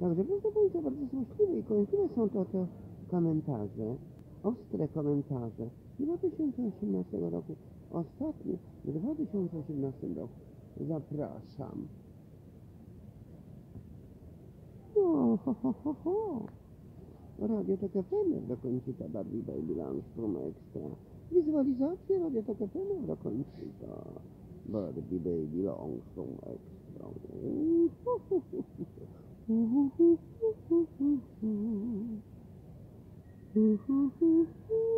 Także proszę Państwa, bardzo złośliwe i kłamliwe są to te komentarze, ostre komentarze. W 2018 roku, ostatni, w 2018 roku. Zapraszam. O, ho, ho, ho, ho. Radio Tok FM do końca Barbie Baby Langstrom Extra. Wizualizacja Radio Tok FM do końca Barbie Baby Langstrom Extra. Mm-hmm. mm-hmm. mm-hmm. mm-hmm.